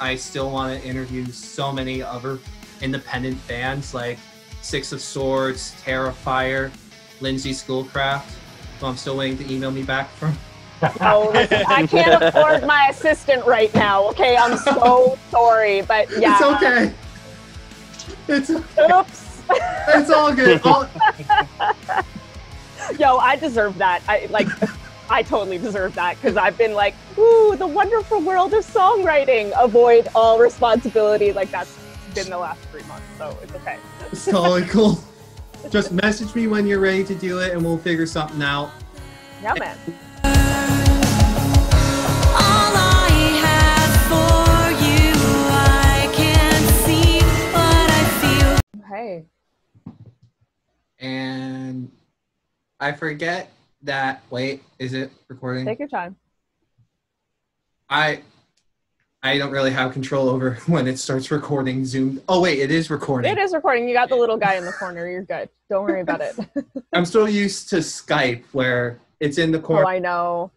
I still want to interview so many other independent bands like Six of Swords, Terrifier, Lindsay Schoolcraft. So I'm still waiting to email me back from. Oh, listen, I can't afford my assistant right now. Okay, I'm so sorry, but yeah. It's okay. It's Oops. it's all good. All, Yo, I deserve that. I like. I totally deserve that because I've been like, ooh, the wonderful world of songwriting. Avoid all responsibility. Like that's been the last three months, so it's okay. it's totally cool. Just message me when you're ready to do it, and we'll figure something out. Yeah, man. All I have for you, I can't see what I feel. Hey. And I forget that. Wait, is it recording? Take your time. I I don't really have control over when it starts recording Zoom. Oh wait, it is recording. It is recording. You got the little guy in the corner. You're good. Don't worry about it. I'm still used to Skype where it's in the oh, corner. oh. I know.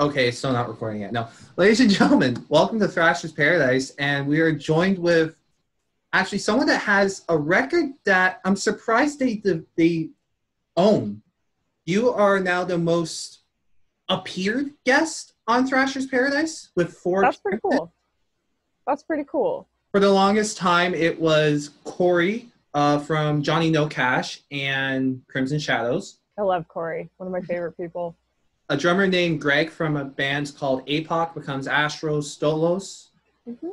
Okay, it's still not recording yet. No. Ladies and gentlemen, welcome to Thrasher's Paradise, and we are joined with actually someone that has a record that I'm surprised they they own. You are now the most appeared guest on Thrasher's Paradise with four. That's pretty cool. That's pretty cool. For the longest time, it was Corey uh, from Johnny No Cash and Crimson Shadows. I love Corey. One of my favorite people. A drummer named Greg from a band called APOC becomes Astros Stolos. Mhm.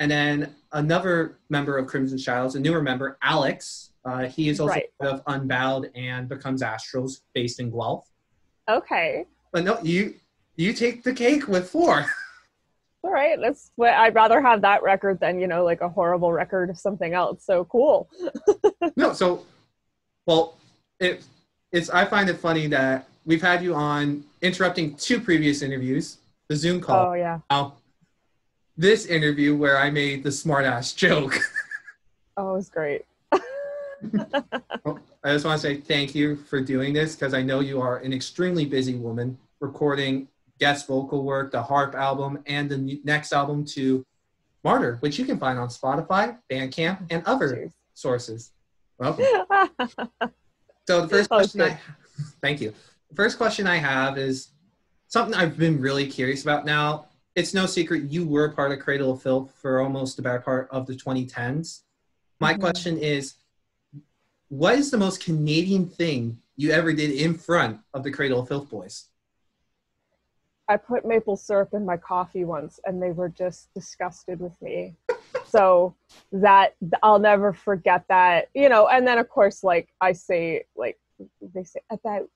And then another member of Crimson Shadows, a newer member, Alex. Uh, he is also Right. part of Unbowed and becomes Astros based in Guelph. Okay. But no, you you take the cake with four. All right. That's what I'd rather have that record than, you know, like a horrible record of something else. So cool. no, so well, it it's I find it funny that we've had you on interrupting two previous interviews, the Zoom call. Oh yeah. Now, this interview where I made the smartass joke. Oh, it was great. I just want to say thank you for doing this because I know you are an extremely busy woman recording guest vocal work, the harp album, and the next album to Martyr, which you can find on Spotify, Bandcamp, and other Cheers. sources. Welcome. So the first Oh, question I thank you. The first question I have is something I've been really curious about now. It's no secret you were part of Cradle of Filth for almost the better part of the 2010s. My Mhm. question is what is the most Canadian thing you ever did in front of the Cradle of Filth boys? I put maple syrup in my coffee once and they were just disgusted with me. so that I'll never forget that, you know, and then of course like I say like they say about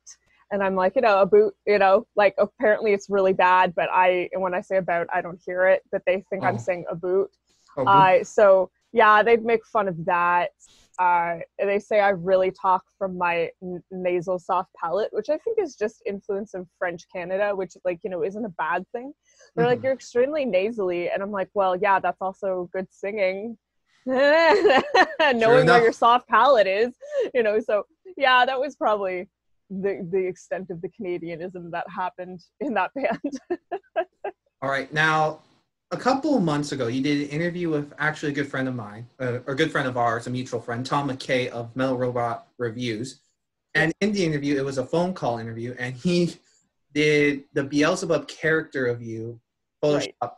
and I'm like, you know, a boot, you know, like apparently it's really bad, but I when I say about I don't hear it, but they think Oh. I'm saying a boot. Oh, Uh, so yeah, they'd make fun of that. Uh, they say I really talk from my n- nasal soft palate, which I think is just influence of French Canada, which like you know isn't a bad thing. They're like Mhm. you're extremely nasally, and I'm like, well, yeah, that's also good singing. Knowing where your soft palate is, you know. So yeah, that was probably the the extent of the Canadianism that happened in that band. All right. Now, a couple of months ago, you did an interview with actually a good friend of mine, uh, or a good friend of ours, a mutual friend, Tom McKay of Metal Robot Reviews. And in the interview, it was a phone call interview, and he did the Beelzebub character of you Photoshop. Right.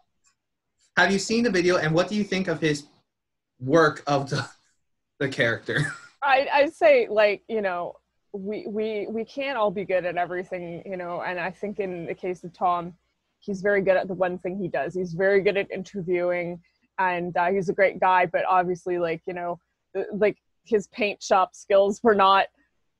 Have you seen the video, and what do you think of his work of the the character? I I'd say like you know we we we can't all be good at everything you know and I think in the case of Tom he's very good at the one thing he does. He's very good at interviewing and uh, he's a great guy but obviously like you know like his paint shop skills were not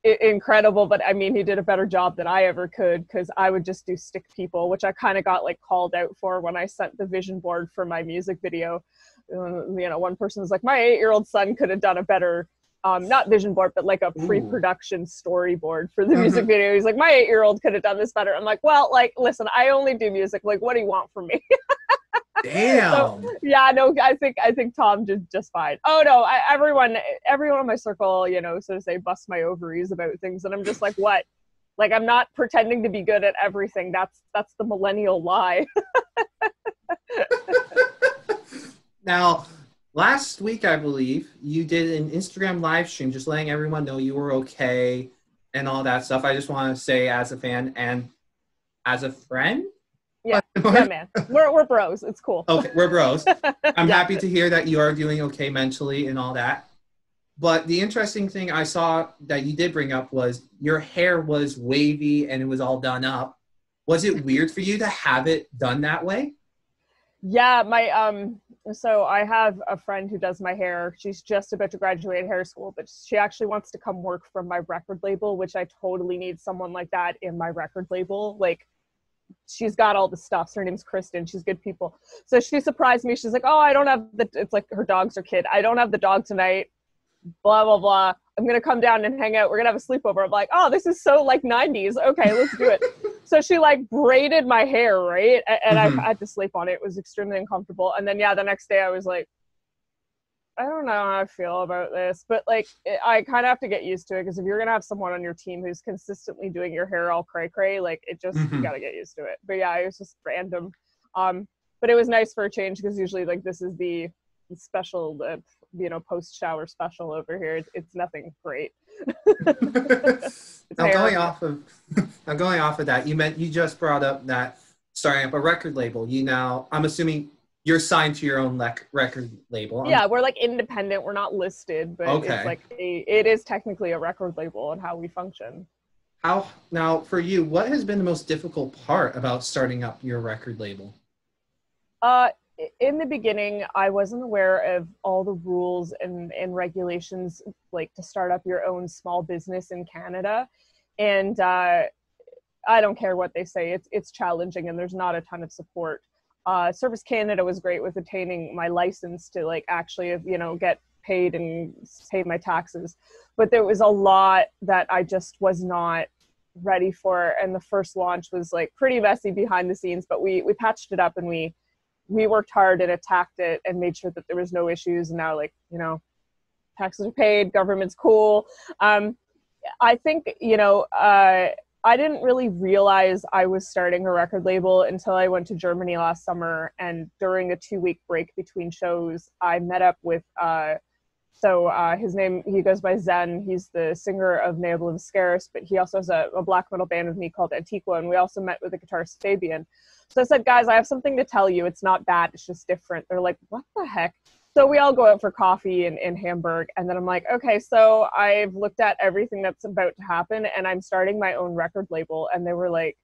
I- incredible but I mean he did a better job than I ever could because I would just do stick people which I kind of got like called out for when I sent the vision board for my music video. Uh, you know one person was like my eight year old son could have done a better um, not vision board, but like a pre-production storyboard for the music video. He's like, my eight-year-old could have done this better. I'm like, well, like, listen, I only do music. Like, what do you want from me? Damn. yeah, no, I think I think Tom did just fine. Oh no, I, everyone, everyone in my circle, you know, so to say, bust my ovaries about things, and I'm just like, what? Like, I'm not pretending to be good at everything. That's that's the millennial lie. Now, last week, I believe, you did an Instagram live stream just letting everyone know you were okay and all that stuff. I just want to say, as a fan and as a friend, Yeah. yeah, man. We're we're bros. It's cool. okay, we're bros. I'm Yeah. happy to hear that you are doing okay mentally and all that. But the interesting thing I saw that you did bring up was your hair was wavy and it was all done up. Was it weird for you to have it done that way? Yeah, my um so I have a friend who does my hair. She's just about to graduate hair school, but she actually wants to come work from my record label, which I totally need someone like that in my record label. Like she's got all the stuff. Her name's Kristen. She's good people. So she surprised me. She's like, "Oh, I don't have the it's like her dog's her kid. I don't have the dog tonight." Blah blah blah. I'm gonna come down and hang out. We're gonna have a sleepover. I'm like, "Oh, this is so like 90s. Okay, let's do it." so she like braided my hair right and i had to sleep on it it was extremely uncomfortable and then yeah the next day i was like i don't know how i feel about this but like it, i kind of have to get used to it because if you're gonna have someone on your team who's consistently doing your hair all cray cray like it just you Mhm. gotta get used to it but yeah it was just random um but it was nice for a change because usually like this is the special uh, you know post shower special over here it's, it's nothing great now hair. going off of now going off of that, you meant you just brought up that starting up a record label. You now I'm assuming you're signed to your own lec- record label. I'm- yeah we're like independent we're not listed but Okay. it's like a, it is technically a record label and how we function How now for you? What has been the most difficult part about starting up your record label? uh in the beginning i wasn't aware of all the rules and, and regulations like to start up your own small business in canada. And uh, i don't care what they say it's, it's challenging and there's not a ton of support. Uh, service canada was great with attaining my license to like actually you know get paid and pay my taxes. But there was a lot that i just was not ready for. And the first launch was like pretty messy behind the scenes but we we patched it up and we we worked hard and attacked it and made sure that there was no issues and now like you know taxes are paid government's cool um i think you know uh i didn't really realize i was starting a record label until i went to germany last summer and during a two week break between shows i met up with uh so uh, his name, he goes by Zen. He's the singer of of Scarce, but he also has a, a black metal band with me called Antiqva, and we also met with the guitarist Fabian. So I said, guys, I have something to tell you. It's not bad. It's just different. They're like, what the heck? So we all go out for coffee in, in Hamburg, and then I'm like, okay, so I've looked at everything that's about to happen, and I'm starting my own record label. And they were like,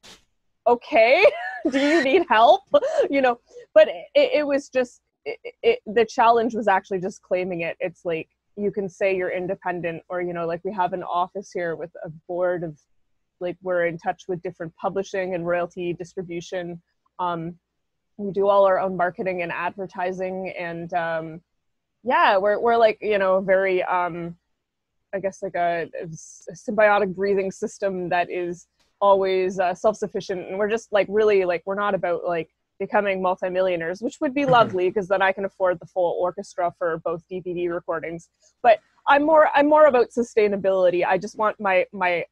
okay, do you need help? you know, but it, it was just it, it, the challenge was actually just claiming it. It's like you can say you're independent, or you know, like we have an office here with a board of like we're in touch with different publishing and royalty distribution. Um, we do all our own marketing and advertising, and um, yeah, we're we're like you know very um, I guess like a, a symbiotic breathing system that is always uh, self-sufficient, and we're just like really like we're not about like becoming multimillionaires, which would be Mhm. lovely because then I can afford the full orchestra for both DVD recordings. But I'm more I'm more about sustainability. I just want my my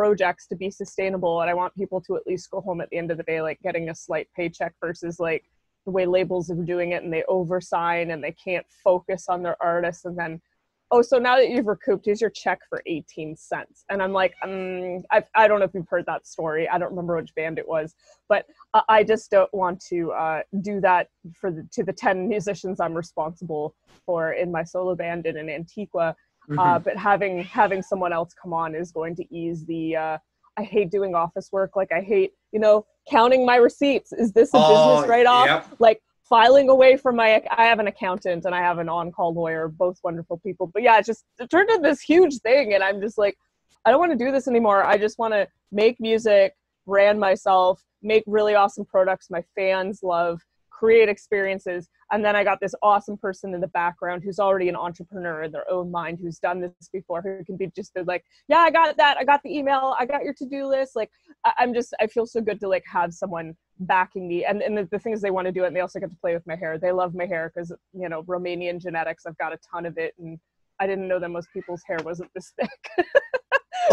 projects to be sustainable and I want people to at least go home at the end of the day like getting a slight paycheck versus like the way labels are doing it and they oversign and they can't focus on their artists and then oh so now that you've recouped here's your check for 18 cents. And i'm like um, I, I don't know if you've heard that story. I don't remember which band it was but I- just don't want to uh, do that for the, to the 10 musicians i'm responsible for in my solo band and in antiqva uh, but having having someone else come on is going to ease the uh, i hate doing office work. Like i hate you know counting my receipts. Is this a Oh, business write-off? yep. like filing away from my i have an accountant and i have an on-call lawyer both wonderful people. But yeah it just it turned into this huge thing and i'm just like i don't want to do this anymore. I just want to make music brand myself make really awesome products my fans love create experiences and then i got this awesome person in the background who's already an entrepreneur in their own mind who's done this before who can be just like yeah i got that. I got the email. I got your to-do list. Like i'm just i feel so good to like have someone backing me and, and the, the thing is they want to do it and they also get to play with my hair. They love my hair because you know romanian genetics i've got a ton of it and i didn't know that most people's hair wasn't this thick.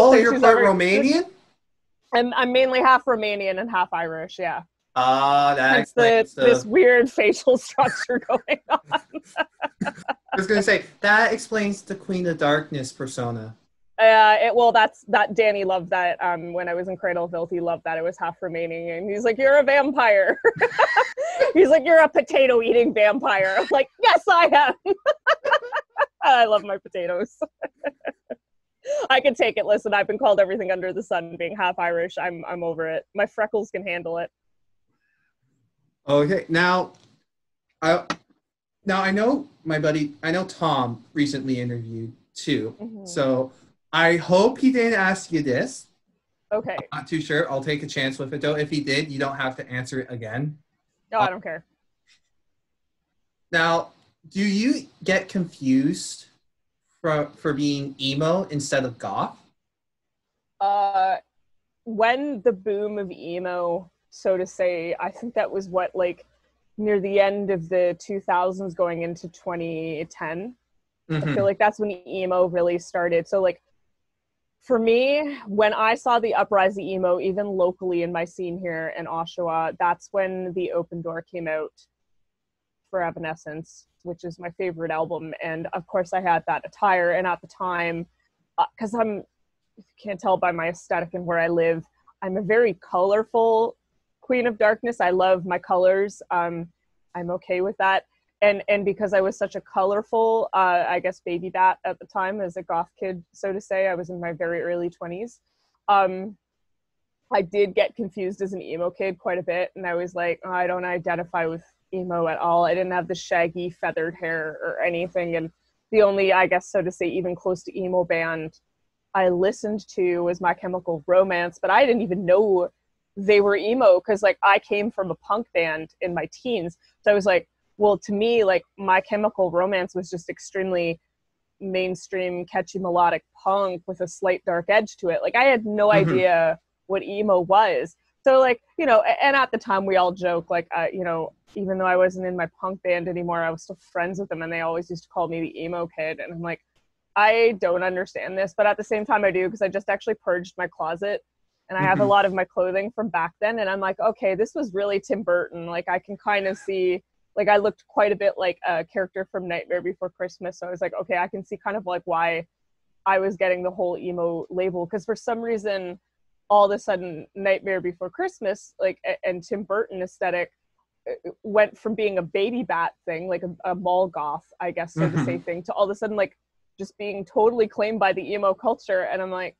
Oh, So you're part Romanian? and i'm mainly half romanian and half irish yeah Ah, that Hence the, the, this weird facial structure going on. I was gonna say that explains the Queen of Darkness persona. Uh, it, well, that's that. Dani loved that. Um, when I was in Cradleville, he loved that it was half Romanian, and he's like, "You're a vampire." he's like, "You're a potato eating vampire." I'm like, "Yes, I am." I love my potatoes. I can take it. Listen, I've been called everything under the sun. Being half Irish, I'm I'm over it. My freckles can handle it. Okay, now, I now I know my buddy. I know Tom recently interviewed too. Mhm. So I hope he didn't ask you this. Okay. I'm not too sure. I'll take a chance with it though. If he did, you don't have to answer it again. No, I don't care. Now, do you get confused for for being emo instead of goth? uh when the boom of emo so to say. I think that was what like near the end of the 2000s going into 2010 i Mhm. feel like that's when emo really started. So like for me when i saw the uprising emo even locally in my scene here in oshawa that's when the open door came out for evanescence which is my favorite album. And of course i had that attire. And at the time because i'm if you can't tell by my aesthetic and where I live, I'm a very colorful queen of darkness. I love my colors. Um, I'm okay with that. And and because I was such a colorful, uh, I guess baby bat at the time as a goth kid, so to say, I was in my very early 20s. Um, I did get confused as an emo kid quite a bit, and I was like, oh, I don't identify with emo at all. I didn't have the shaggy feathered hair or anything, and the only, I guess, so to say, even close to emo band I listened to was My Chemical Romance, but I didn't even know they were emo because like I came from a punk band in my teens. So I was like, well, to me, like My Chemical Romance was just extremely mainstream, catchy melodic punk with a slight dark edge to it. Like I had no Mhm. idea what emo was. So like, you know, and at the time we all joke like, uh, you know, even though I wasn't in my punk band anymore, I was still friends with them, and they always used to call me the emo kid. And I'm like, I don't understand this, but at the same time I do because I just actually purged my closet and I have a Mhm. lot of my clothing from back then and I'm like, okay, this was really Tim Burton. Like I can kind of see like I looked quite a bit like a character from Nightmare Before Christmas. So I was like, okay, I can see kind of like why I was getting the whole emo label because for some reason all of a sudden Nightmare Before Christmas like and Tim Burton aesthetic uh, went from being a baby bat thing, like a, a mall goth, I guess, so to Mhm. say thing, to all of a sudden like just being totally claimed by the emo culture. And I'm like,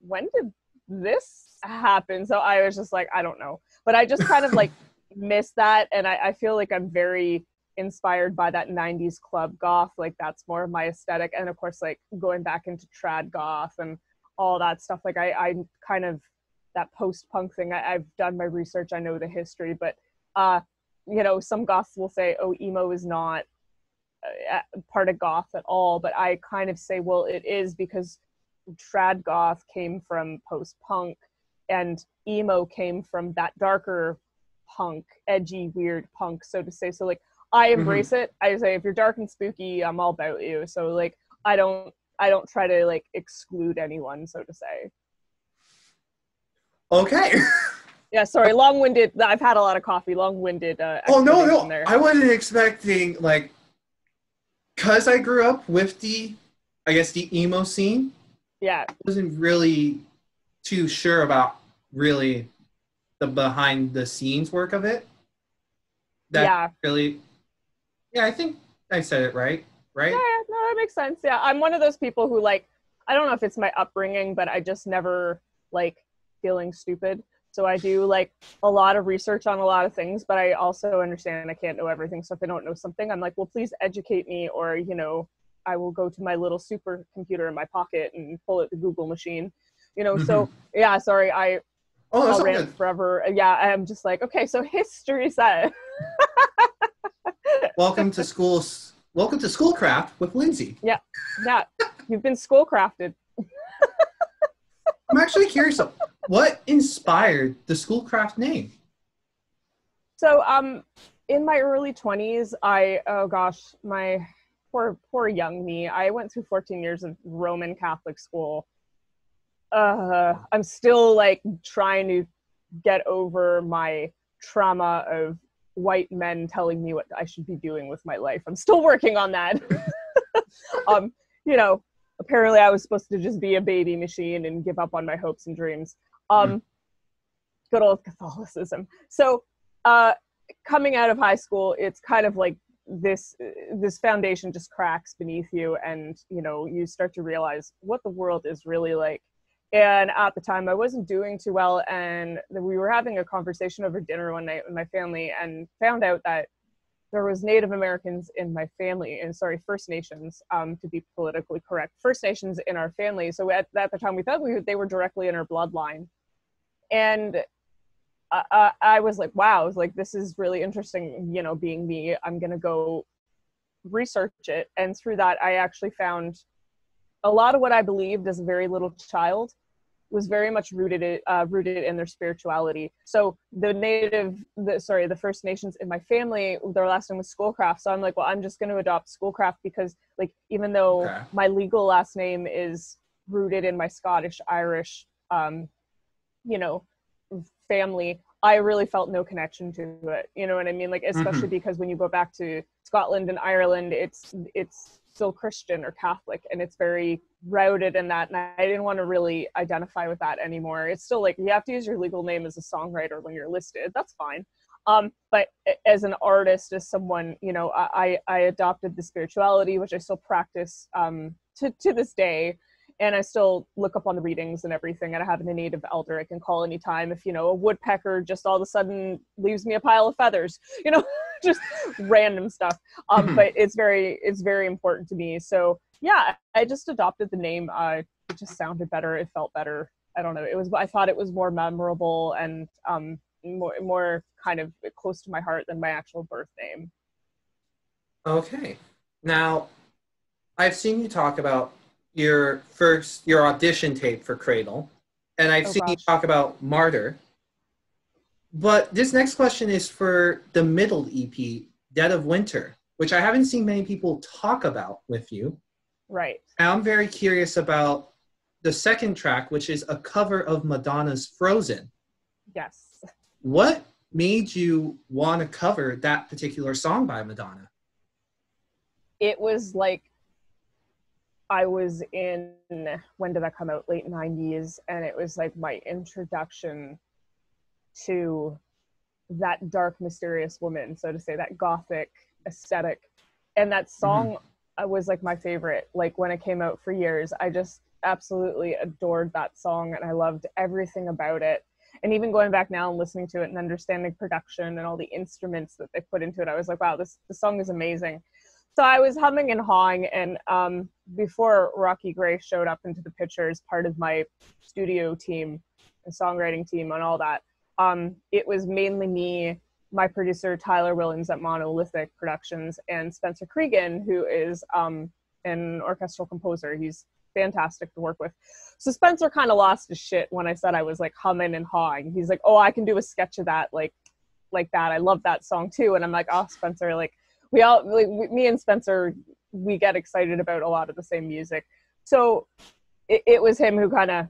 when did this happened. So I was just like, I don't know. But I just kind of like miss that. And I, I feel like I'm very inspired by that 90s club goth. Like that's more of my aesthetic. And of course, like going back into trad goth and all that stuff. Like I, I kind of that post punk thing. I, I've done my research. I know the history, but uh, you know, some goths will say, "Oh, emo is not uh, part of goth at all," but I kind of say, "Well, it is because trad goth came from post punk, and emo came from that darker punk, edgy, weird punk, so to say." So, like, I embrace it. I say, if you're dark and spooky, I'm all about you. So, like, I don't, I don't try to like exclude anyone, so to say. Okay. Yeah, sorry, long-winded. I've had a lot of coffee. Long-winded. Uh, oh no, no. There. I wasn't expecting like cuz I grew up with the I guess the emo scene. Yeah, wasn't really too sure about really the behind the scenes work of it. That yeah, really Yeah, I think I said it right, right? yeah, yeah. No, that makes sense. Yeah, I'm one of those people who like. I don't know if it's my upbringing, but I just never like feeling stupid. So I do like a lot of research on a lot of things, but I also understand I can't know everything. So if I don't know something, I'm like, well, please educate me, or you know, I will go to my little supercomputer in my pocket and pull out the Google machine. You know, so yeah, sorry, I oh, I'll rant good. forever. Yeah, I'm just like, okay, so history said. Welcome to schools. Welcome to Schoolcraft with Lindsay. yeah, yeah, you've been schoolcrafted. I'm actually curious what inspired the Schoolcraft name. So, um, in my early 20s, I, oh gosh, my poor, poor young me, I went through 14 years of Roman Catholic school. Uh, I'm still like trying to get over my trauma of white men telling me what I should be doing with my life. I'm still working on that. um, you know, apparently I was supposed to just be a baby machine and give up on my hopes and dreams. Um, Good old Catholicism. So, uh, coming out of high school, it's kind of like this this foundation just cracks beneath you, and you know you start to realize what the world is really like. And at the time, I wasn't doing too well, and we were having a conversation over dinner one night with my family, and found out that there was Native Americans in my family, and sorry, First Nations, um, to be politically correct, First Nations in our family. So at, at the time, we thought we, they were directly in our bloodline, and I, I, was like, wow, was like, this is really interesting. You know, being me, I'm gonna go research it, and through that, I actually found a lot of what I believed as a very little child was very much rooted uh, rooted in their spirituality. So the native, the, sorry, the First Nations in my family, their last name was Schoolcraft. So I'm like, well, I'm just going to adopt Schoolcraft because, like, even though Okay. my legal last name is rooted in my Scottish Irish, um, you know, family, I really felt no connection to it. You know what I mean? Like, especially because when you go back to Scotland and Ireland, it's it's still Christian or Catholic, and it's very routed in that. And I didn't want to really identify with that anymore. It's still like you have to use your legal name as a songwriter when you're listed. That's fine. Um, but as an artist, as someone, you know, I, I I adopted the spirituality, which I still practice um, to to this day and I still look up on the readings and everything. And I have a native elder I can call anytime if you know a woodpecker just all of a sudden leaves me a pile of feathers, you know, just random stuff. Um, Mhm. but it's very it's very important to me. So yeah, I just adopted the name. Uh, it just sounded better. It felt better. I don't know. It was I thought it was more memorable and um more more kind of close to my heart than my actual birth name. Okay. Now, I've seen you talk about your first your audition tape for Cradle, and I've Oh, seen you talk about Martyr. But this next question is for the middle EP, Dead of Winter, which I haven't seen many people talk about with you. Right. And I'm very curious about the second track, which is a cover of Madonna's Frozen. Yes. What made you want to cover that particular song by Madonna? it was like I was in when did that come out? Late nineties, and it was like my introduction to that dark, mysterious woman, so to say, that gothic aesthetic. And that song uh was like my favorite. Like when it came out for years, I just absolutely adored that song, and I loved everything about it. And even going back now and listening to it and understanding production and all the instruments that they put into it, I was like, wow, this the song is amazing so I was humming and hawing, and um, before Rocky Gray showed up into the picture as part of my studio team and songwriting team and all that, um, it was mainly me, my producer Tyler Williams at Monolithic Productions, and Spencer Creaghan, who is um, an orchestral composer. He's fantastic to work with. So Spencer kind of lost his shit when I said I was like humming and hawing. He's like, "Oh, I can do a sketch of that, like, like that. I love that song too." And I'm like, "Oh, Spencer, like." We all like we, me and spencer we get excited about a lot of the same music. So it, it was him who kind of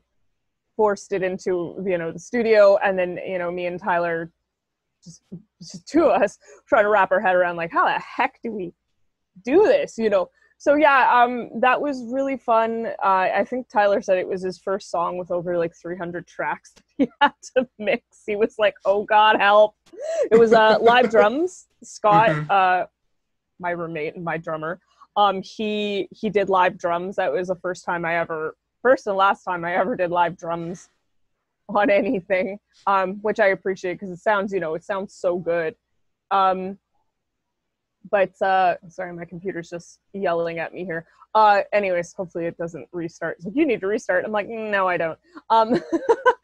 forced it into you know the studio and then you know me and tyler just, just two of us trying to wrap our head around like how the heck do we do this you know? So yeah um that was really fun. Uh, i think tyler said it was his first song with over like 300 tracks that he had to mix. He was like oh god help. It was uh live drums scott Mhm. uh my roommate and my drummer. Um he he did live drums. That was the first time i ever first and last time i ever did live drums on anything um which i appreciate because it sounds you know it sounds so good. Um but uh sorry my computer's just yelling at me here. Uh anyways hopefully it doesn't restart. It's like you need to restart. I'm like no i don't. Um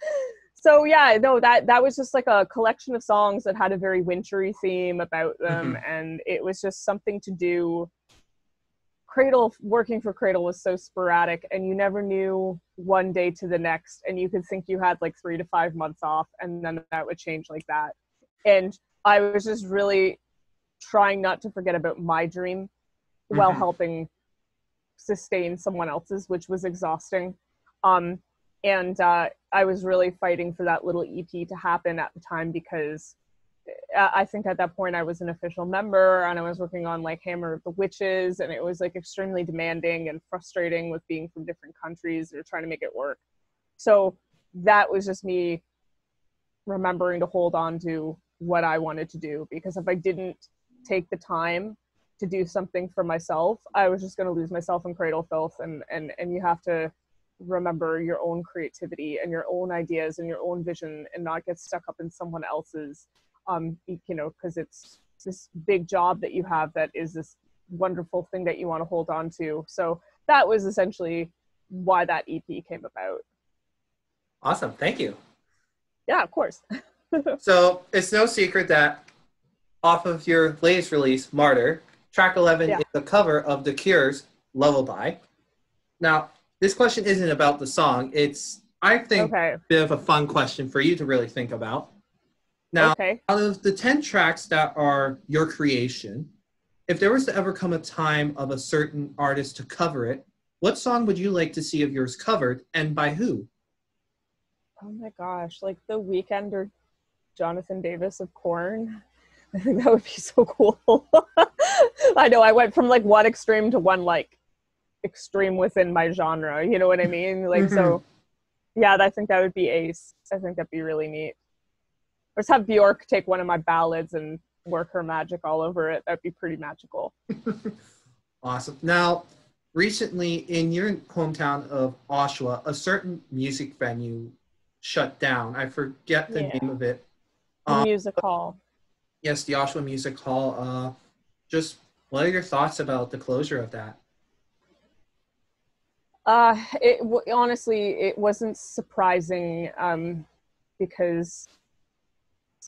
so yeah no that that was just like a collection of songs that had a very wintry theme about them and it was just something to do. Cradle working for cradle was so sporadic and you never knew one day to the next and you could think you had like three to five months off and then that would change like that. And i was just really trying not to forget about my dream while Mhm. helping sustain someone else's which was exhausting. Um and uh, i was really fighting for that little ep to happen at the time because uh, I think at that point I was an official member and I was working on like Hammer of the Witches and it was like extremely demanding and frustrating with being from different countries or trying to make it work. So that was just me remembering to hold on to what I wanted to do because if I didn't take the time to do something for myself, I was just going to lose myself in cradle filth and and and you have to remember your own creativity and your own ideas and your own vision and not get stuck up in someone else's um you know because it's this big job that you have that is this wonderful thing that you want to hold on to so that was essentially why that ep came about Awesome. Thank you. yeah of course So it's no secret that off of your latest release, Martyr, track 11 Yeah. is the cover of The Cure's Lullaby. Now, this question isn't about the song. It's, I think, okay a bit of a fun question for you to really think about. Now, okay out of the 10 tracks that are your creation, if there was to ever come a time of a certain artist to cover it, what song would you like to see of yours covered and by who? oh my gosh like the Weeknd or jonathan davis of Korn i think that would be so cool i know i went from like one extreme to one like extreme within my genre you know what i mean like so yeah i think that would be ace i think that'd be really neat or just have bjork take one of my ballads and work her magic all over it that'd be pretty magical Awesome. Now, recently in your hometown of Oshawa, a certain music venue shut down. I forget the Yeah. name of it. Um, music hall yes, the Oshawa Music Hall. Uh, just what are your thoughts about the closure of that? Uh, it w- honestly, it wasn't surprising um, because,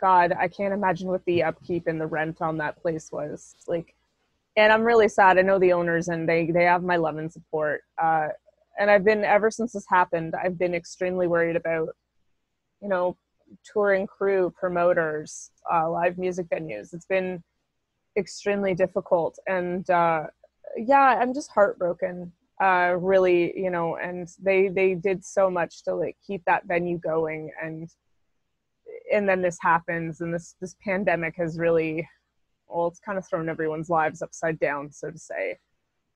God, I can't imagine what the upkeep and the rent on that place was like. And I'm really sad. I know the owners, and they they have my love and support. Uh, and I've been ever since this happened. I've been extremely worried about, you know, touring crew, promoters, uh, live music venues. It's been extremely difficult, and uh, yeah, I'm just heartbroken uh really you know and they they did so much to like keep that venue going and and then this happens and this this pandemic has really well it's kind of thrown everyone's lives upside down so to say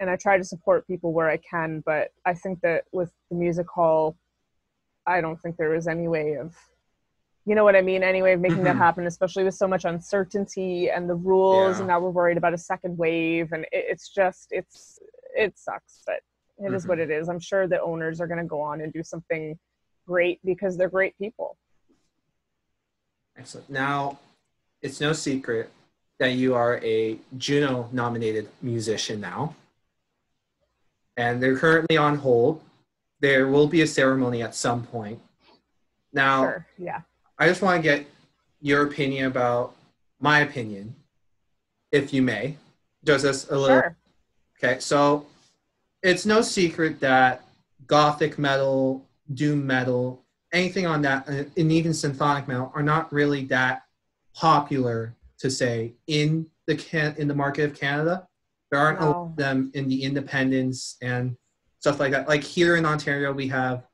and i try to support people where i can but i think that with the music hall i don't think there was any way of you know what i mean any way of making that Mhm. happen especially with so much uncertainty and the rules Yeah. and now we're worried about a second wave and it, it's just it's it sucks but it is Mhm. what it is i'm sure the owners are going to go on and do something great because they're great people Excellent. Now, it's no secret that you are a Juno nominated musician now. And they're currently on hold. There will be a ceremony at some point. Now, sure yeah I just want to get your opinion about my opinion, if you may. Just as a little. sure Okay, so it's no secret that gothic metal, doom metal, anything on that, uh, and even symphonic metal are not really that popular to say in the can in the market of Canada. There aren't a lot of them in the independents and stuff like that. Like here in Ontario, we have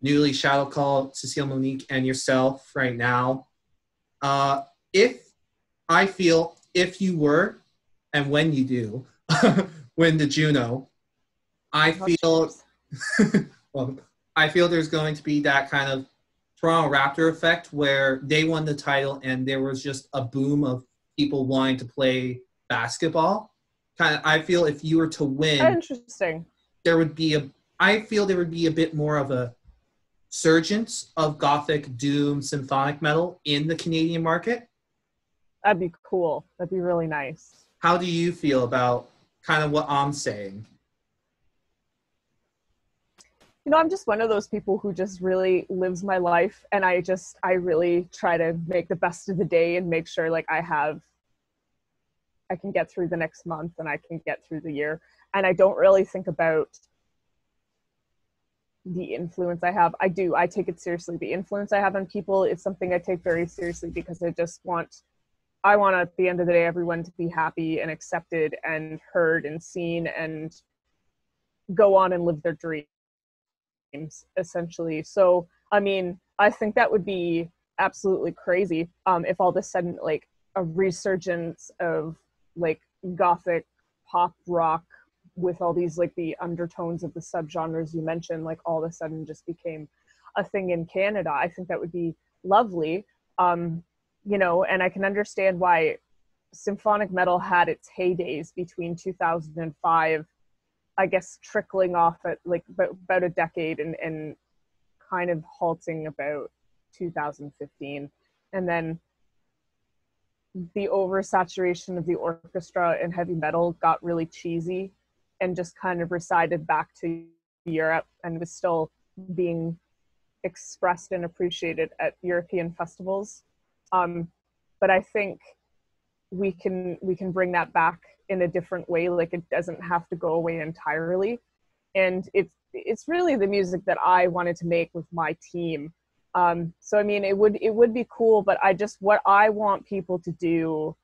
newly Shadow Call, Cecile Monique, and yourself right now. Uh, if I feel if you were, and when you do, win the Juno, I feel well, I feel there's going to be that kind of Toronto Raptor effect where they won the title and there was just a boom of people wanting to play basketball. Kind of, I feel if you were to win, interesting there would be a. I feel there would be a bit more of a surgence of gothic doom symphonic metal in the Canadian market. that'd be cool that'd be really nice How do you feel about kind of what I'm saying? You know i'm just one of those people who just really lives my life and i just i really try to make the best of the day and make sure like i have i can get through the next month and i can get through the year. And i don't really think about the influence i have. I do. I take it seriously. The influence i have on people is something i take very seriously because i just want i want at the end of the day everyone to be happy and accepted and heard and seen and go on and live their dreams games essentially. So i mean i think that would be absolutely crazy um if all of a sudden like a resurgence of like gothic pop rock with all these like the undertones of the subgenres you mentioned like all of a sudden just became a thing in canada. I think that would be lovely um you know and i can understand why symphonic metal had its heydays between 2005 i guess trickling off at like about, a decade and and kind of halting about 2015 and then the oversaturation of the orchestra and heavy metal got really cheesy and just kind of resided back to Europe and was still being expressed and appreciated at European festivals. Um, but I think we can we can bring that back in a different way. Like it doesn't have to go away entirely, and it's it's really the music that I wanted to make with my team um, so I mean, it would it would be cool, but I just what I want people to do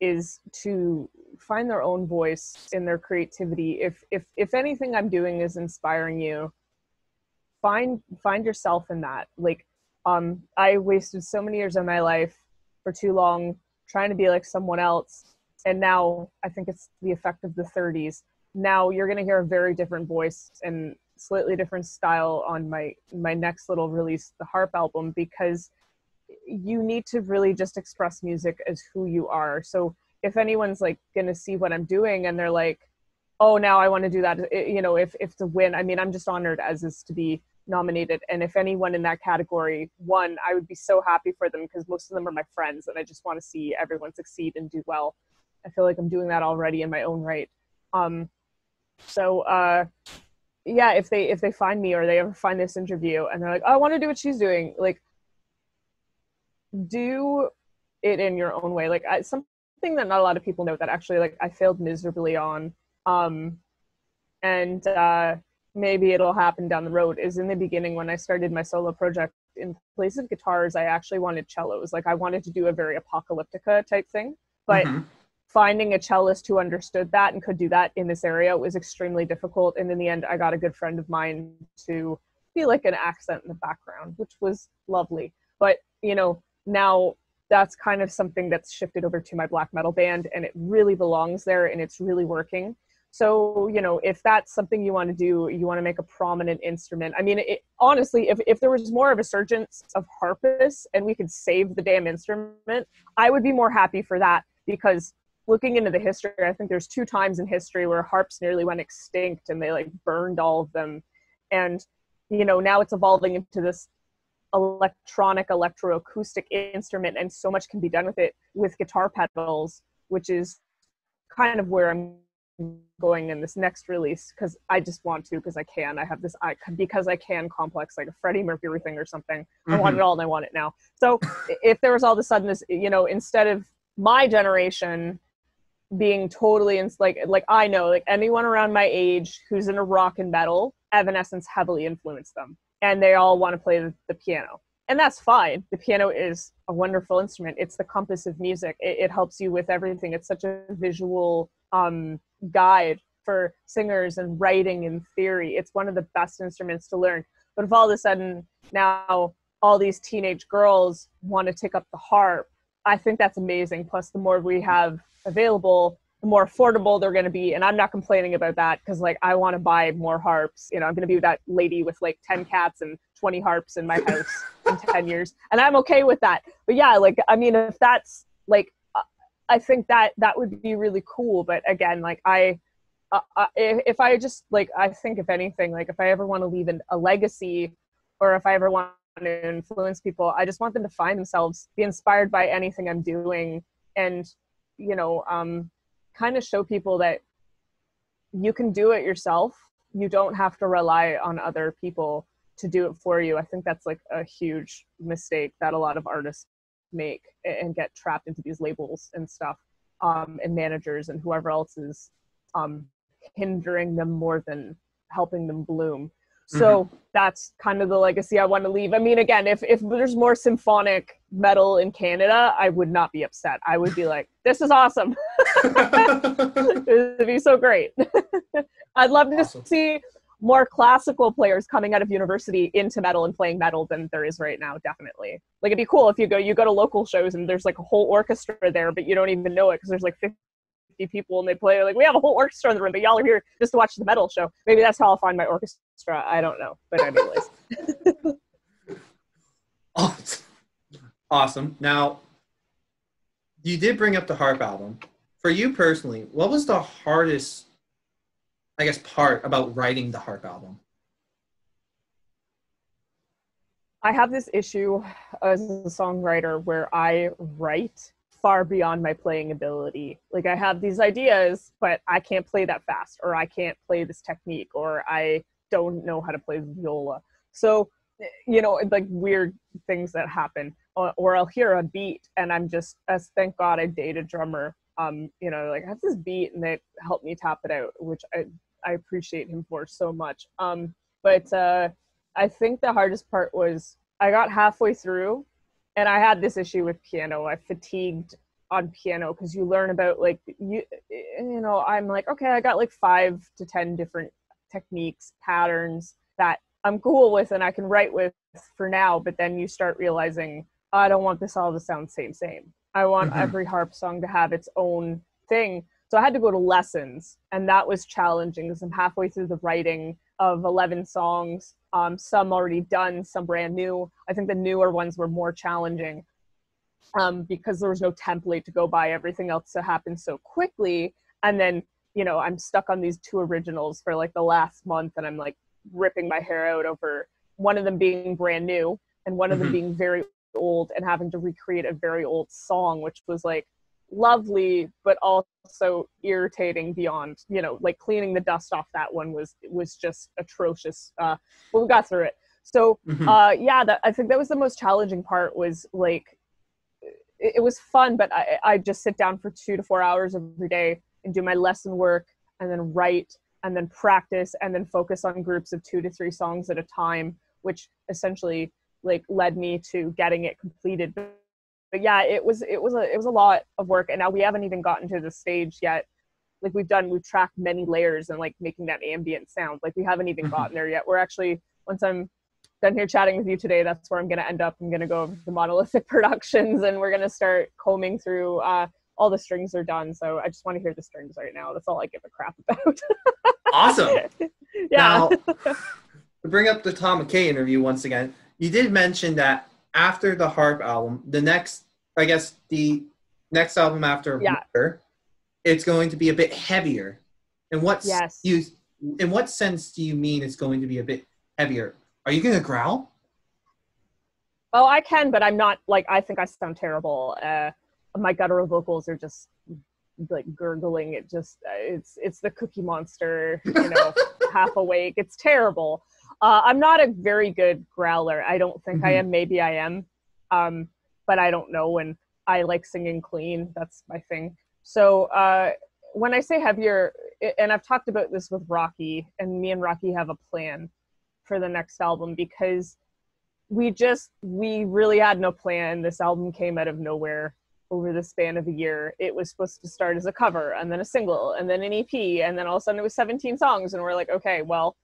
is to find their own voice in their creativity. If if if anything I'm doing is inspiring you, find find yourself in that. Like, um, I wasted so many years of my life for too long trying to be like someone else, and now I think it's the effect of the 30s. Now you're gonna hear a very different voice and slightly different style on my my next little release the harp album because you need to really just express music as who you are. So if anyone's like going to see what i'm doing and they're like oh now i want to do that it, you know if if to win i mean i'm just honored as is to be nominated. And if anyone in that category won i would be so happy for them because most of them are my friends and i just want to see everyone succeed and do well i feel like i'm doing that already in my own right. Um so uh yeah if they if they find me or they ever find this interview and they're like oh, i want to do what she's doing like do it in your own way. Like I, something that not a lot of people know that actually like i failed miserably on um and uh maybe it'll happen down the road is in the beginning when i started my solo project in place of guitars i actually wanted cellos. Like i wanted to do a very apocalyptica type thing but Mhm. Finding a cellist who understood that and could do that in this area was extremely difficult. And in the end, I got a good friend of mine to be like an accent in the background, which was lovely. But, you know, now that's kind of something that's shifted over to my black metal band and it really belongs there and it's really working. So, you know, if that's something you want to do, you want to make a prominent instrument. I mean, it, honestly, if, if there was more of a surgence of harpists and we could save the damn instrument, I would be more happy for that because looking into the history, I think there's two times in history where harps nearly went extinct and they like burned all of them. And, you know, now it's evolving into this electronic electroacoustic instrument and so much can be done with it with guitar pedals, which is kind of where I'm going in this next release because I just want to because I can. I have this I because I can complex like a Freddie Mercury thing or something. I want Mhm. it all and I want it now. So if there was all of a sudden this, you know, instead of my generation being totally in like like I know like anyone around my age who's into rock and metal, Evanescence heavily influenced them, and they all want to play the, the piano, and that's fine. The piano is a wonderful instrument. It's the compass of music. It, it helps you with everything. It's such a visual um, guide for singers and writing and theory. It's one of the best instruments to learn. But if all of a sudden now all these teenage girls want to take up the harp, I think that's amazing. Plus, the more we have available, the more affordable they're going to be. And I'm not complaining about that because, like, I want to buy more harps. You know, I'm going to be that lady with like 10 cats and 20 harps in my house in 10 years. And I'm okay with that. But yeah, like, I mean, if that's like, uh, I think that that would be really cool. But again, like, I, uh, uh, if, if I just like, I think if anything, like, if I ever want to leave an, a legacy or if I ever want to influence people, I just want them to find themselves, be inspired by anything I'm doing, and you know, um, kind of show people that you can do it yourself. You don't have to rely on other people to do it for you. I think that's like a huge mistake that a lot of artists make and get trapped into these labels and stuff, um, and managers and whoever else is um, hindering them more than helping them bloom. Mm-hmm. So that's kind of the legacy I want to leave. I mean, again, if if there's more symphonic metal in Canada, I would not be upset. I would be like, this is awesome. It'd be so great. I'd love to Awesome. see more classical players coming out of university into metal and playing metal than there is right now definitely like it'd be cool if you go you go to local shows and there's like a whole orchestra there but you don't even know it because there's like 50 people and they play like we have a whole orchestra in the room but y'all are here just to watch the metal show maybe that's how i'll find my orchestra i don't know but anyways Awesome. Awesome. Now, you did bring up the harp album. For you personally, what was the hardest, I guess, part about writing the harp album? I have this issue as a songwriter where I write far beyond my playing ability. Like I have these ideas, but I can't play that fast, or I can't play this technique, or I don't know how to play viola. So, you know, like weird things that happen, or, or I'll hear a beat and I'm just, as thank God I date a drummer. Um, you know, like I have this beat and they help me tap it out, which I I appreciate him for so much. Um, but uh, I think the hardest part was I got halfway through and I had this issue with piano. I fatigued on piano because you learn about like you you know, I'm like, okay, I got like 5 to 10 different techniques, patterns that I'm cool with and I can write with for now, but then you start realizing I don't want this all to sound same same. I want Mhm. every harp song to have its own thing. So I had to go to lessons, and that was challenging because I'm halfway through the writing of 11 songs. Um, some already done, some brand new. I think the newer ones were more challenging um, because there was no template to go by. Everything else that happened so quickly, and then you know I'm stuck on these two originals for like the last month, and I'm like ripping my hair out over one of them being brand new and one of them Mhm. being very old and having to recreate a very old song, which was like lovely but also irritating beyond you know like cleaning the dust off that one was was just atrocious uh but we got through it so Mhm. uh yeah that i think that was the most challenging part was like it, it was fun but i i just sit down for two to four hours every day and do my lesson work and then write and then practice and then focus on groups of two to three songs at a time which essentially like led me to getting it completed. But, but yeah it was it was a it was a lot of work and now we haven't even gotten to the stage yet. Like we've done we've tracked many layers and like making that ambient sound. Like we haven't even Mhm. gotten there yet. We're actually once i'm done here chatting with you today that's where i'm going to end up. I'm going to go over to the monolithic productions and we're going to start combing through uh all the strings are done so i just want to hear the strings right now that's all i give a crap about Awesome. yeah Now, to bring up the Tom McKay interview once again, you did mention that after the harp album, the next, I guess, the next album after Yeah. Winter, it's going to be a bit heavier. And what Yes. you, in what sense do you mean it's going to be a bit heavier? Are you going to growl? Oh, I can, but I'm not like I think I sound terrible. Uh, my guttural vocals are just like gurgling. It just it's it's the Cookie Monster, you know, half awake. It's terrible. Uh, I'm not a very good growler. I don't think I Mhm. am. Maybe I am, um, but I don't know. And I like singing clean. That's my thing. So uh, when I say heavier, and I've talked about this with Rocky, and me and Rocky have a plan for the next album because we just we really had no plan this album came out of nowhere over the span of a year it was supposed to start as a cover and then a single and then an ep and then all of a sudden it was 17 songs and we're like okay well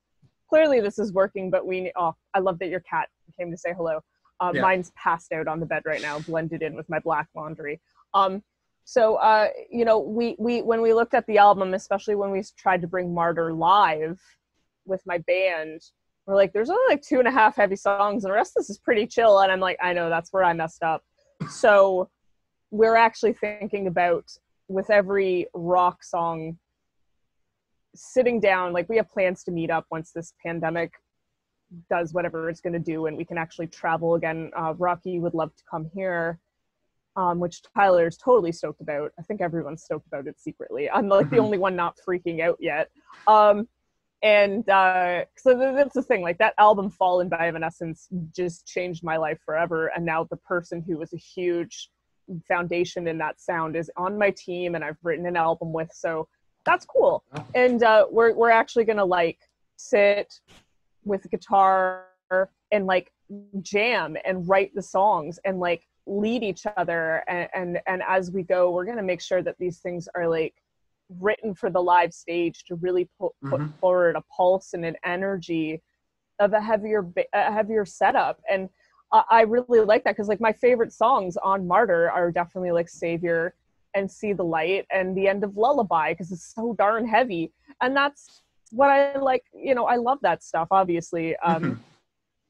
clearly this is working but we oh i love that your cat came to say hello uh, Yeah. mine's passed out on the bed right now blended in with my black laundry um so uh you know we we when we looked at the album especially when we tried to bring martyr live with my band we're like, there's only like two and a half heavy songs, and the rest of this is pretty chill. And I'm like, I know that's where I messed up. So we're actually thinking about with every rock song sitting down, like we have plans to meet up once this pandemic does whatever it's going to do and we can actually travel again. Uh, Rocky would love to come here. Um, which Tyler is totally stoked about. I think everyone's stoked about it secretly. I'm like the Mhm. only one not freaking out yet. Um, and uh, so th- that's the thing like that album fallen by evanescence just changed my life forever and now the person who was a huge foundation in that sound is on my team and i've written an album with so that's cool. And uh, we're, we're actually gonna like sit with guitar and like jam and write the songs and like lead each other and and, and as we go we're gonna make sure that these things are like written for the live stage to really put, put Mhm. forward a pulse and an energy of a heavier a heavier setup. And I I really like that because like my favorite songs on Martyr are definitely like Savior and See the Light and the end of Lullaby because it's so darn heavy. And that's what I like you know I love that stuff obviously. Um Mhm.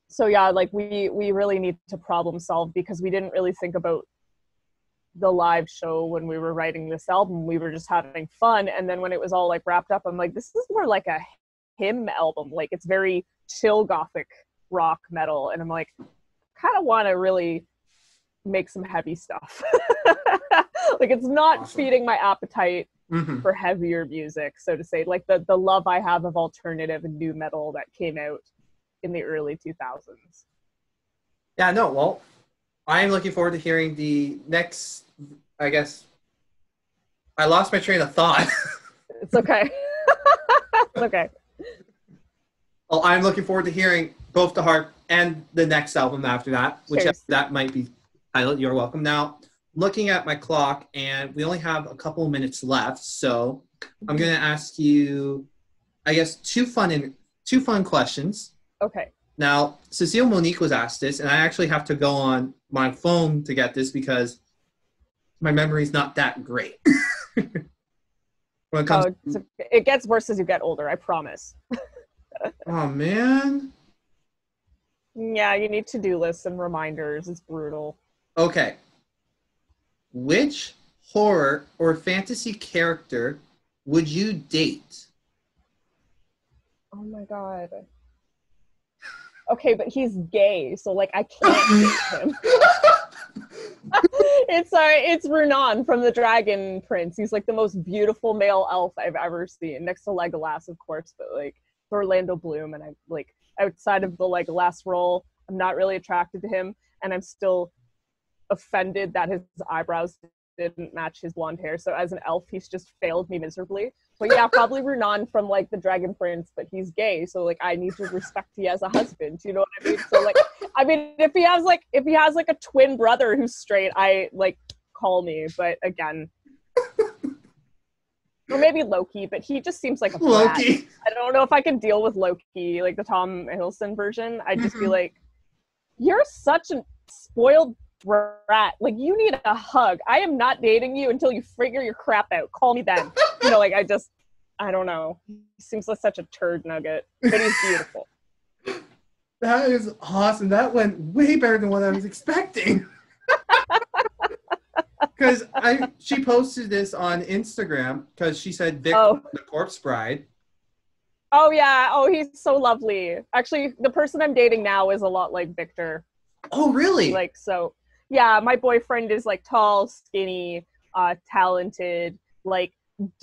so yeah like we we really need to problem solve because we didn't really think about the live show when we were writing this album. We were just having fun. And then when it was all like wrapped up I'm like this is more like a hymn album. Like it's very chill gothic rock metal. And I'm like kind of want to really make some heavy stuff. like it's not Awesome. feeding my appetite Mhm. for heavier music, so to say. Like the the love I have of alternative and nu metal that came out in the early 2000s. Yeah, no, well, I am looking forward to hearing the next, I guess, I lost my train of thought. It's okay. it's okay. well, I'm looking forward to hearing both the Heart and the next album after that, which that might be titled You're Welcome. Now, looking at my clock, and we only have a couple of minutes left, so I'm going to ask you, I guess, two fun in, two fun questions. Okay. Now, Cecile Monique was asked this, and I actually have to go on my phone to get this because my memory's not that great. when it comes, Oh, it's it gets worse as you get older, I promise. oh man. Yeah, you need to-do lists and reminders. It's brutal. Okay. Which horror or fantasy character would you date? Oh my god. Okay, but he's gay, so like I can't date him. it's uh, it's Runaan from the Dragon Prince. He's like the most beautiful male elf I've ever seen, next to Legolas, of course, but like Orlando Bloom, and I like outside of the like last role, I'm not really attracted to him, and I'm still offended that his eyebrows didn't match his blonde hair. So as an elf, he's just failed me miserably. But yeah, probably Runaan from like the Dragon Prince, but he's gay, so like I need to respect he as a husband. You know what I mean? So like, I mean, if he has like if he has like a twin brother who's straight, I like call me. But again, or maybe Loki, but he just seems like a brat. Loki. I don't know if I can deal with Loki, like the Tom Hiddleston version. I'd just be Mhm. like, "You're such a spoiled brat. Like you need a hug. I am not dating you until you figure your crap out. Call me then." you know, like I just, I don't know. He seems like such a turd nugget, but he's beautiful. That is awesome. That went way better than what I was expecting. Because I she posted this on Instagram because she said Vic Oh. the corpse bride. Oh yeah. Oh, he's so lovely. Actually, the person I'm dating now is a lot like Victor. Oh really? like so yeah my boyfriend is like tall skinny uh talented like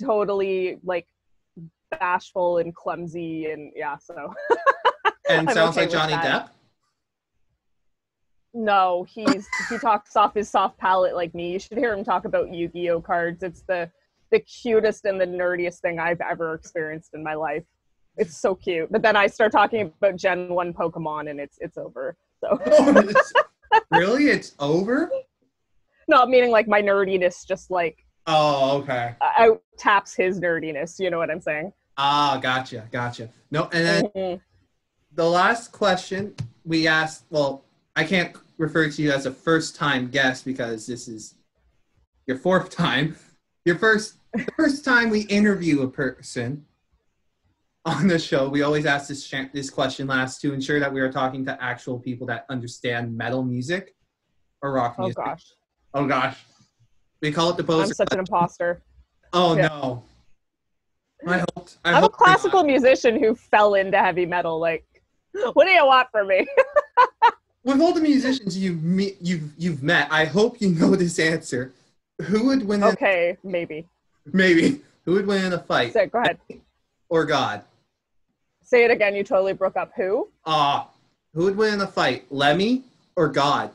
totally like bashful and clumsy and yeah so and sounds okay like Johnny that. Depp. No he's he talks off his soft palate like me you should hear him talk about yu-gi-oh cards it's the the cutest and the nerdiest thing i've ever experienced in my life it's so cute but then i start talking about gen 1 pokemon and it's it's over so Oh, it's- really? It's over? no meaning like my nerdiness just like Oh, okay. out taps his nerdiness. You know what I'm saying? Ah, gotcha, gotcha. No, and then Mhm. the last question we asked. Well, I can't refer to you as a first-time guest because this is your fourth time. Your first, the first time we interview a person on the show. We always ask this this question last to ensure that we are talking to actual people that understand metal music or rock Oh music. Oh gosh, Oh gosh. We call it the I'm such an imposter. oh yeah. no. I hoped. I I'm a classical musician who fell into heavy metal. Like, what do you want from me? With all the musicians you've you've you've met, I hope you know this answer. Who would win? In, okay, maybe. maybe who would win in a fight, So, go ahead. or God? Say it again. You totally broke up. Who? Ah, who would win in a fight, Lemmy or God?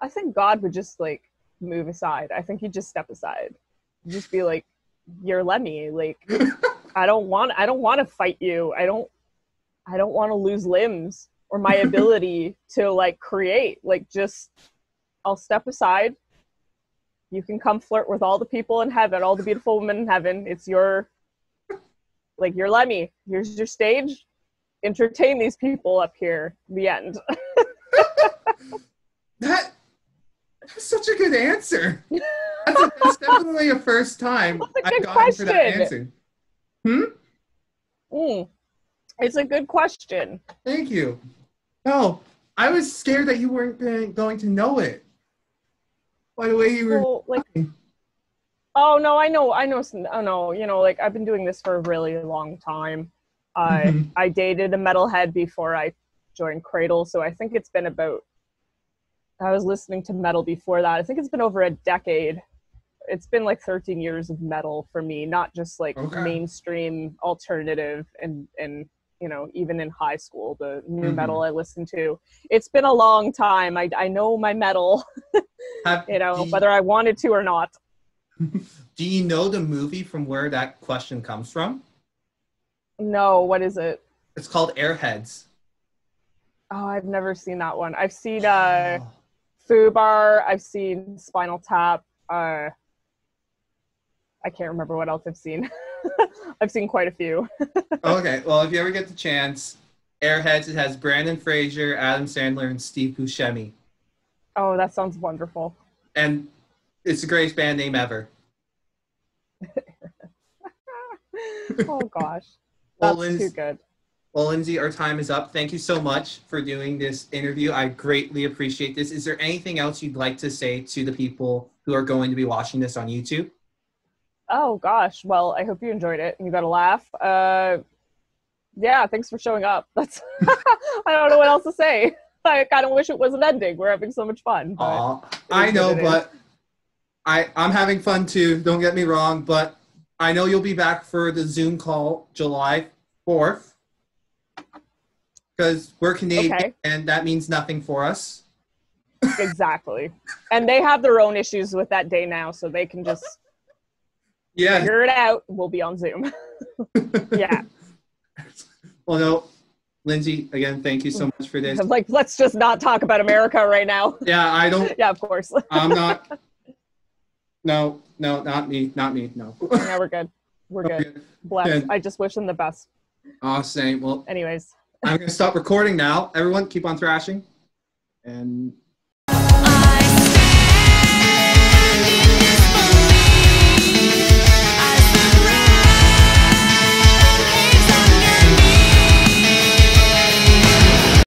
I think God would just like move aside. I think he'd just step aside. Just be like, "You're Lemmy. Like, I don't want. I don't want to fight you. I don't. I don't want to lose limbs or my ability to like create. Like, just I'll step aside. You can come flirt with all the people in heaven, all the beautiful women in heaven. It's your like your Lemmy. Here's your stage. Entertain these people up here. The end. That that's such a good answer. That's, a, that's definitely a first time That's a I've good gotten for that question. answer. Hmm. Mm. It's a good question. Thank you. No, I was scared that you weren't gonna- know it. By the way, you were. Well, like, oh no, I know, I know. Oh no, you know, like I've been doing this for a really long time. I Mhm. I dated a metalhead before I joined Cradle, so I think it's been about. I was listening to metal before that. I think it's been over a decade. It's been like 13 years of metal for me, not just like Okay. mainstream alternative and and you know even in high school the new Mhm. metal I listened to. It's been a long time. I I know my metal, you know, do whether I wanted to or not. Do you know the movie from where that question comes from? No, what is it? It's called Airheads. Oh, I've never seen that one. I've seen uh Oh. Fubar, I've seen Spinal Tap, uh I can't remember what else I've seen. I've seen quite a few. okay, well, if you ever get the chance, Airheads, it has Brendan Fraser, Adam Sandler, and Steve Buscemi. Oh, that sounds wonderful. And it's the greatest band name ever. oh gosh. Well, That's too good. Well, Lindsay, our time is up. Thank you so much for doing this interview. I greatly appreciate this. Is there anything else you'd like to say to the people who are going to be watching this on YouTube? Oh gosh. Well, I hope you enjoyed it and you got a laugh. Uh yeah, thanks for showing up. That's I don't know what else to say. I kind of wish it wasn't ending. We're having so much fun. But I know, what it is. but I I'm having fun too. Don't get me wrong, but I know you'll be back for the Zoom call July fourth because we're Canadian Okay. and that means nothing for us. exactly. And they have their own issues with that day now, so they can just Yeah. figure it out. We'll be on Zoom. yeah. Well, no, Lindsay, again, thank you so much for this. I'm like, let's just not talk about America right now. Yeah, I don't. yeah, of course. I'm not. No, no, not me, not me. No. yeah, we're good. We're good. Bless. Good. I just wish them the best. Oh, same. Well, Anyways. I'm gonna stop recording now. Everyone, keep on thrashing, and